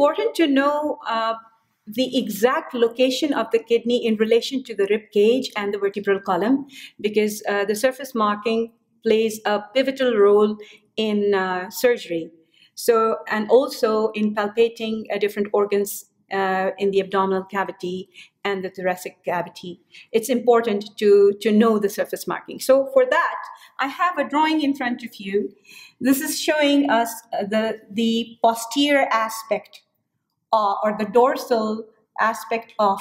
important to know uh, the exact location of the kidney in relation to the rib cage and the vertebral column because uh, the surface marking plays a pivotal role in uh, surgery. So, and also in palpating uh, different organs uh, in the abdominal cavity and the thoracic cavity. It's important to, to know the surface marking. So for that, I have a drawing in front of you. This is showing us uh, the, the posterior aspect uh, or the dorsal aspect of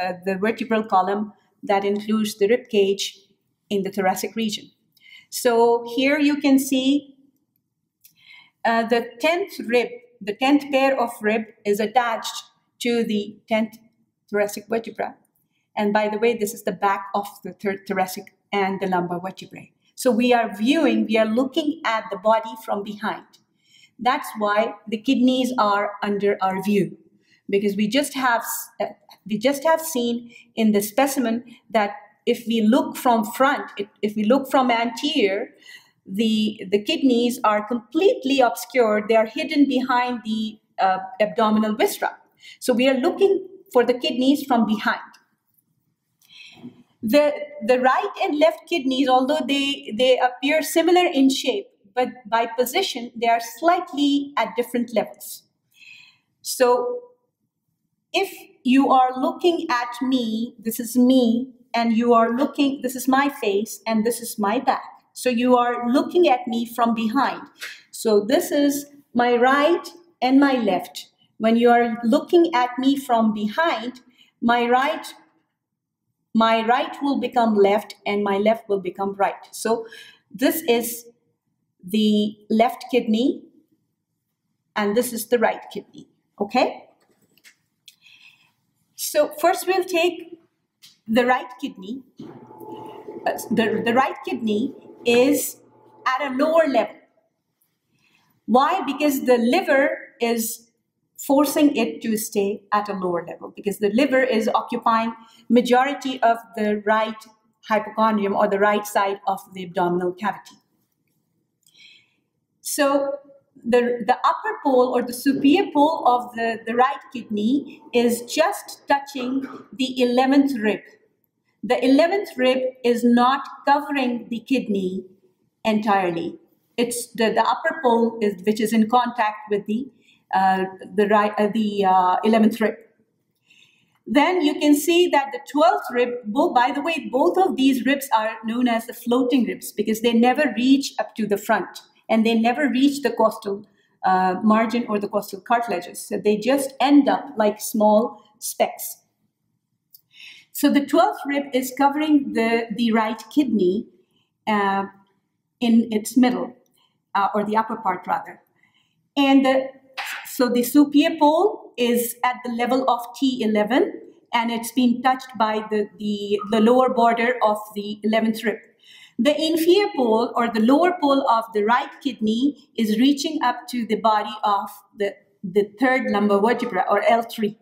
uh, the vertebral column that includes the rib cage in the thoracic region. So here you can see uh, the 10th rib, the 10th pair of rib is attached to the 10th thoracic vertebra. And by the way, this is the back of the third thoracic and the lumbar vertebrae. So we are viewing, we are looking at the body from behind. That's why the kidneys are under our view because we just have uh, we just have seen in the specimen that if we look from front, if, we look from anterior, the the kidneys are completely obscured. They are hidden behind the uh, abdominal viscera. So we are looking for the kidneys from behind. The, the right and left kidneys, although they, they appear similar in shape, but by position, they are slightly at different levels. So if you are looking at me, this is me, and you are looking, this is my face, and this is my back. So you are looking at me from behind. So this is my right and my left. When you are looking at me from behind, my right my right will become left and my left will become right. So this is the left kidney and this is the right kidney, okay? So first we'll take the right kidney. Uh, the, the right kidney is at a lower level. Why? Because the liver is forcing it to stay at a lower level because the liver is occupying majority of the right hypochondrium or the right side of the abdominal cavity. So the, the upper pole or the superior pole of the, the right kidney is just touching the 11th rib. The 11th rib is not covering the kidney entirely. It's the, the upper pole is, which is in contact with the uh, the, right, uh, the uh, 11th rib. Then you can see that the 12th rib, by the way, both of these ribs are known as the floating ribs because they never reach up to the front and they never reach the costal uh, margin or the costal cartilages. So they just end up like small specks. So the 12th rib is covering the, the right kidney uh, in its middle, uh, or the upper part rather. And the so the superior pole is at the level of T11 and it's been touched by the, the, the lower border of the 11th rib. The inferior pole or the lower pole of the right kidney is reaching up to the body of the, the third lumbar vertebra or L3.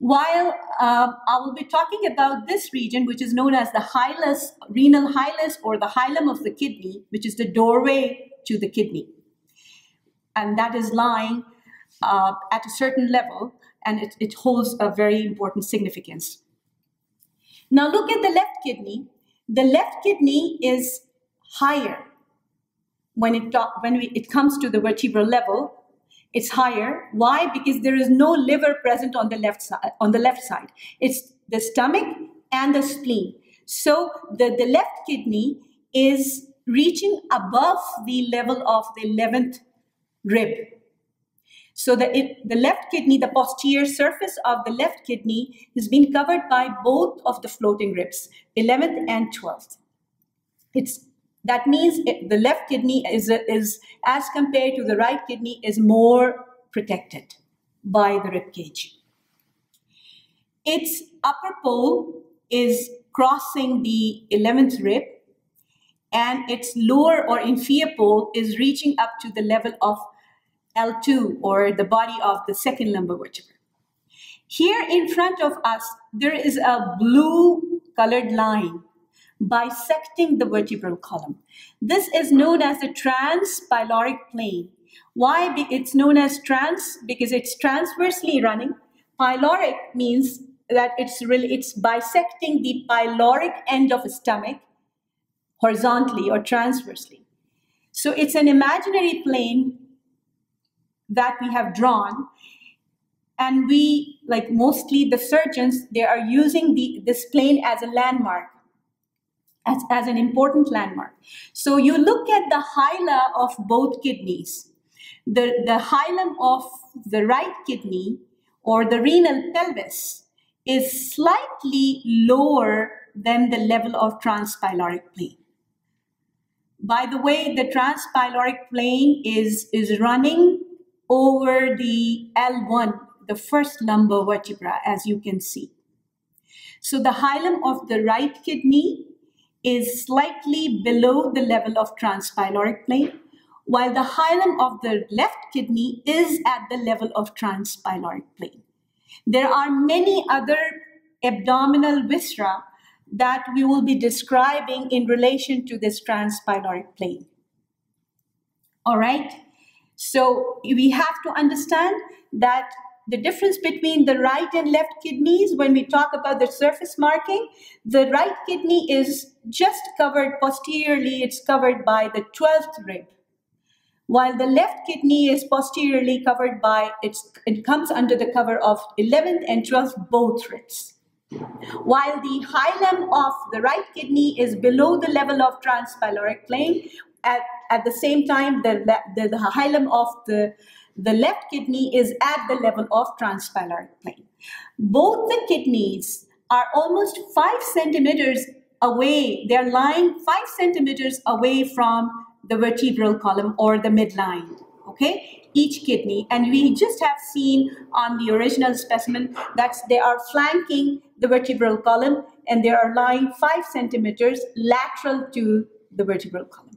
While uh, I will be talking about this region, which is known as the hilus, renal hilus or the hilum of the kidney, which is the doorway to the kidney and that is lying uh, at a certain level, and it, it holds a very important significance. Now look at the left kidney. The left kidney is higher when it when we, it comes to the vertebral level. It's higher. Why? Because there is no liver present on the left side. On the left side, it's the stomach and the spleen. So the, the left kidney is reaching above the level of the 11th rib. So the, the left kidney, the posterior surface of the left kidney has been covered by both of the floating ribs, 11th and 12th. It's, that means it, the left kidney is, is, as compared to the right kidney, is more protected by the rib cage. Its upper pole is crossing the 11th rib and its lower or inferior pole is reaching up to the level of L2 or the body of the second lumbar vertebra. Here in front of us, there is a blue colored line bisecting the vertebral column. This is known as the transpyloric plane. Why? It's known as trans because it's transversely running. Pyloric means that it's really it's bisecting the pyloric end of a stomach horizontally or transversely. So it's an imaginary plane that we have drawn. And we like mostly the surgeons they are using the, this plane as a landmark as, as an important landmark. So you look at the hila of both kidneys. The, the hilum of the right kidney or the renal pelvis is slightly lower than the level of transpyloric plane. By the way the transpyloric plane is is running over the L1 the first lumbar vertebra, as you can see. So the hilum of the right kidney is slightly below the level of transpyloric plane, while the hilum of the left kidney is at the level of transpyloric plane. There are many other abdominal viscera that we will be describing in relation to this transpyloric plane. All right, so we have to understand that the difference between the right and left kidneys when we talk about the surface marking the right kidney is just covered posteriorly it's covered by the 12th rib while the left kidney is posteriorly covered by its it comes under the cover of 11th and 12th both ribs. While the hilum of the right kidney is below the level of transpyloric plane at, at the same time the, the, the hilum of the the left kidney is at the level of transpyloric plane. Both the kidneys are almost five centimeters away. They're lying five centimeters away from the vertebral column or the midline. Okay, each kidney, and we just have seen on the original specimen that they are flanking the vertebral column and they are lying five centimeters lateral to the vertebral column.